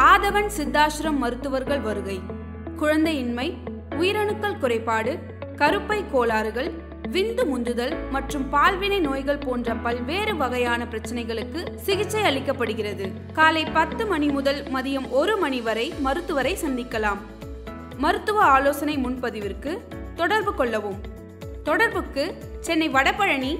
ஆதவன் சித்தாசிரம் மருத்துவர்கள் வருகை. குழந்தையின்மை உயிரணுக்கள் குறைபாடு கருப்பை கோளாறுகள் விந்து முந்துதல் மற்றும் பால்வினை நோய்கள் போன்ற பல்வேறு வகையான பிரச்சனைகளுக்கு சிகிச்சை அளிக்கப்படுகிறது. காலை பத்து மணி முதல் மதியம் ஒரு மணி வரை மருத்துவரை சந்திக்கலாம். மருத்துவ ஆலோசனை முன்பதிவிற்கு தொடர்பு கொள்ளவும். தொடர்புக்கு சென்னை வடபழனி